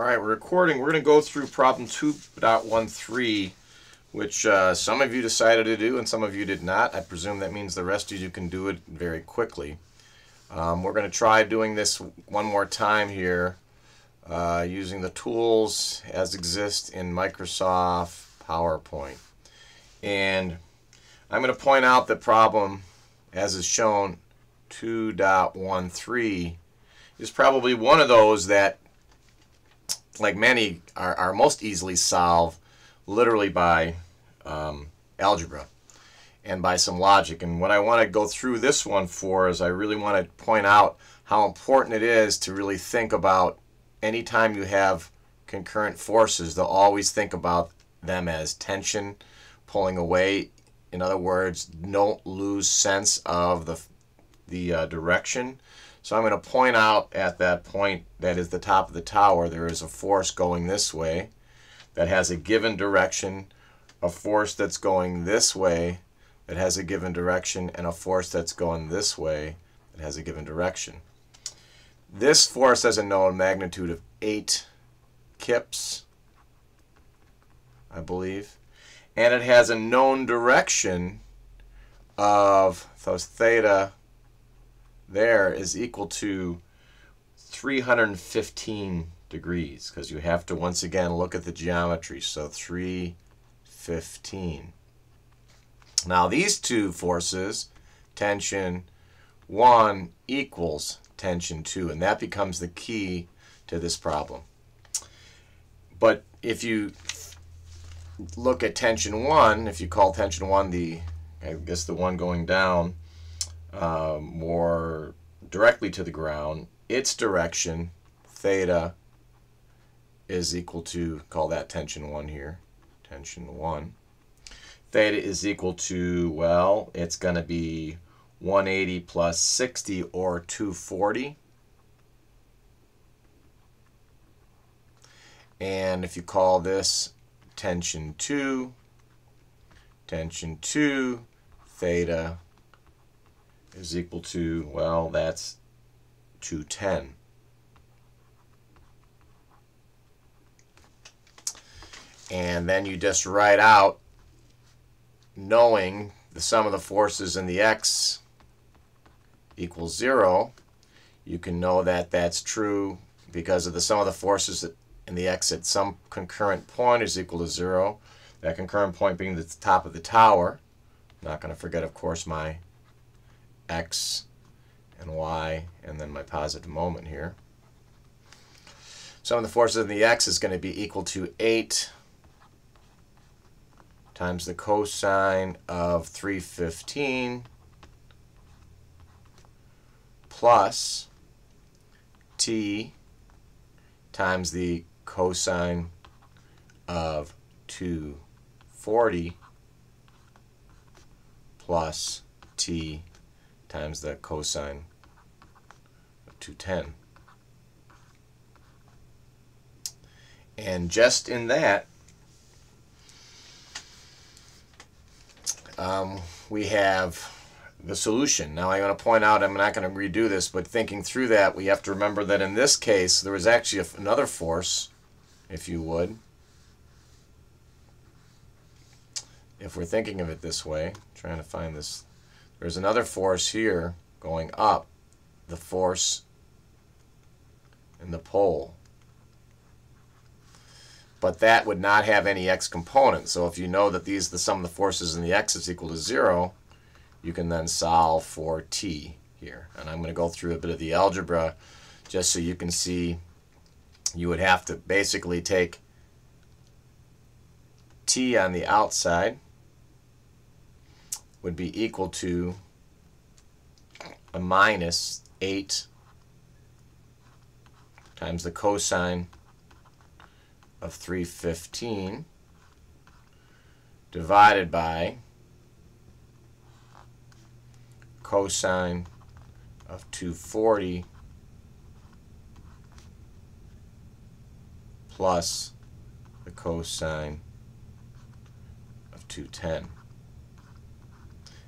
All right, we're recording. We're going to go through problem 2.13, which uh, some of you decided to do and some of you did not. I presume that means the rest of you can do it very quickly. Um, we're going to try doing this one more time here uh, using the tools as exist in Microsoft PowerPoint. And I'm going to point out the problem as is shown 2.13 is probably one of those that like many, are, are most easily solved literally by um, algebra and by some logic. And what I want to go through this one for is I really want to point out how important it is to really think about anytime you have concurrent forces, to always think about them as tension, pulling away. In other words, don't lose sense of the, the uh, direction. So I'm going to point out at that point that is the top of the tower, there is a force going this way that has a given direction, a force that's going this way that has a given direction, and a force that's going this way that has a given direction. This force has a known magnitude of 8 kips, I believe, and it has a known direction of so theta there is equal to 315 degrees because you have to once again look at the geometry. So 315. Now these two forces, tension 1 equals tension 2, and that becomes the key to this problem. But if you look at tension 1, if you call tension 1 the, I guess the one going down, uh, more directly to the ground, its direction, theta, is equal to, call that tension 1 here, tension 1. Theta is equal to, well, it's going to be 180 plus 60 or 240. And if you call this tension 2, tension 2, theta is equal to, well, that's 210. And then you just write out, knowing the sum of the forces in the x equals 0, you can know that that's true because of the sum of the forces in the x at some concurrent point is equal to 0. That concurrent point being the top of the tower. I'm not going to forget, of course, my x and y, and then my positive moment here. Sum of the forces in the x is going to be equal to 8 times the cosine of 315 plus t times the cosine of 240 plus t times the cosine of 210. And just in that, um, we have the solution. Now I want to point out, I'm not going to redo this, but thinking through that, we have to remember that in this case, there was actually another force, if you would. If we're thinking of it this way, trying to find this there's another force here going up, the force in the pole. But that would not have any x component. So if you know that these the sum of the forces in the x is equal to 0, you can then solve for t here. And I'm going to go through a bit of the algebra just so you can see you would have to basically take t on the outside would be equal to a minus 8 times the cosine of 315 divided by cosine of 240 plus the cosine of 210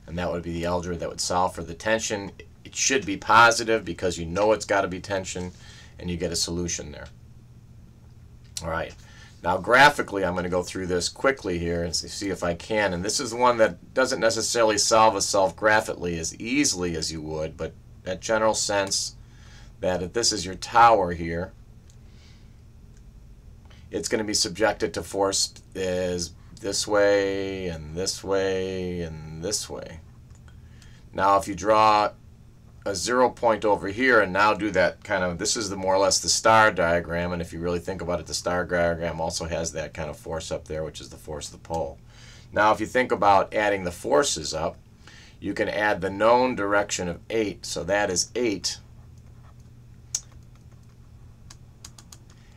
and that would be the algebra that would solve for the tension. It should be positive because you know it's got to be tension, and you get a solution there. All right. Now graphically, I'm going to go through this quickly here and see if I can. And this is one that doesn't necessarily solve itself graphically as easily as you would, but that general sense that if this is your tower here, it's going to be subjected to force is this way and this way and this way. Now if you draw a zero point over here and now do that kind of, this is the more or less the star diagram, and if you really think about it, the star diagram also has that kind of force up there, which is the force of the pole. Now if you think about adding the forces up, you can add the known direction of 8, so that is 8.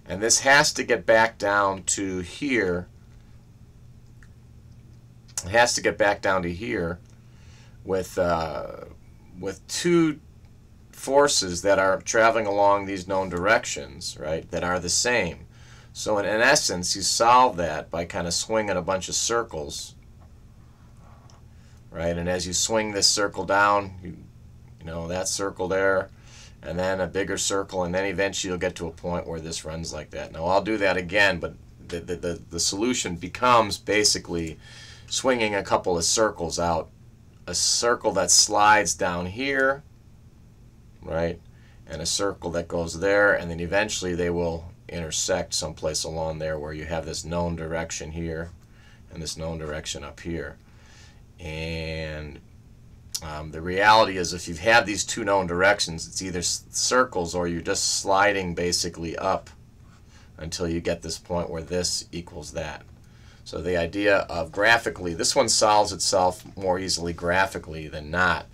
And this has to get back down to here. Has to get back down to here with uh, with two forces that are traveling along these known directions, right, that are the same. So in, in essence, you solve that by kind of swinging a bunch of circles, right? And as you swing this circle down, you, you know, that circle there, and then a bigger circle, and then eventually you'll get to a point where this runs like that. Now I'll do that again, but the, the, the, the solution becomes basically swinging a couple of circles out a circle that slides down here, right? And a circle that goes there, and then eventually they will intersect someplace along there where you have this known direction here and this known direction up here. And um, the reality is if you have had these two known directions, it's either circles or you're just sliding basically up until you get this point where this equals that. So the idea of graphically, this one solves itself more easily graphically than not.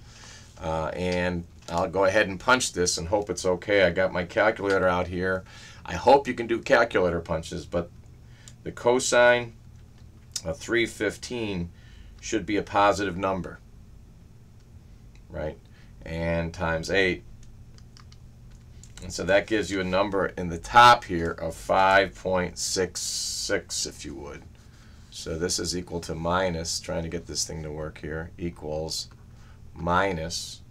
Uh, and I'll go ahead and punch this and hope it's okay. I got my calculator out here. I hope you can do calculator punches, but the cosine of 315 should be a positive number, right? And times 8. And so that gives you a number in the top here of 5.66, if you would. So this is equal to minus, trying to get this thing to work here, equals minus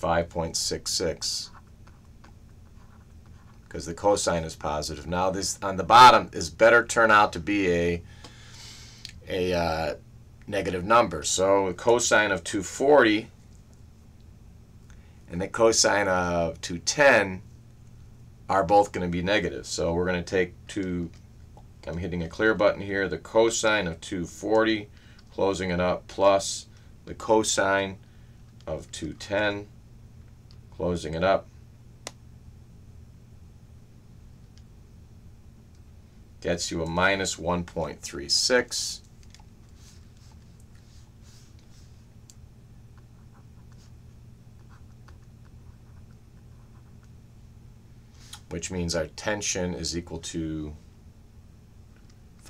5.66 because the cosine is positive. Now this on the bottom is better turn out to be a a uh, negative number. So the cosine of 240 and the cosine of 210 are both going to be negative. So we're going to take 2 I'm hitting a clear button here, the cosine of 240, closing it up, plus the cosine of 210, closing it up. Gets you a minus 1.36. which means our tension is equal to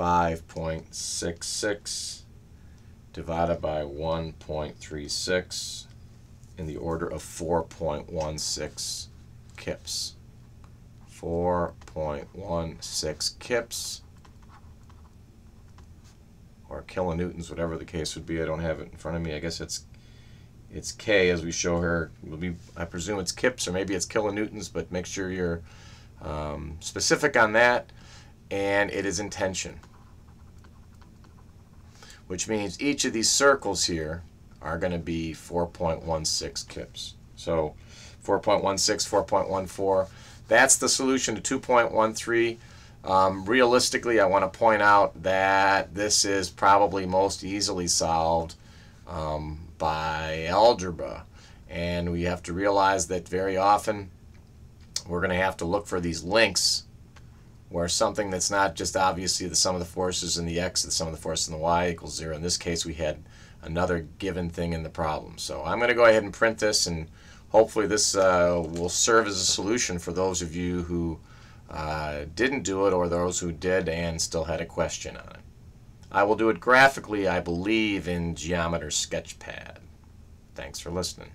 5.66 divided by 1.36 in the order of 4.16 kips. 4.16 kips or kilonewtons, whatever the case would be. I don't have it in front of me. I guess it's it's K as we show here. Will be I presume it's kips or maybe it's kilonewtons, but make sure you're um, specific on that. And it is in tension which means each of these circles here are going to be 4.16 kips. So 4.16, 4.14, that's the solution to 2.13. Um, realistically, I want to point out that this is probably most easily solved um, by algebra. And we have to realize that very often we're going to have to look for these links where something that's not just obviously the sum of the forces in the x, the sum of the forces in the y equals 0. In this case, we had another given thing in the problem. So I'm going to go ahead and print this, and hopefully this uh, will serve as a solution for those of you who uh, didn't do it or those who did and still had a question on it. I will do it graphically, I believe, in Geometer Sketchpad. Thanks for listening.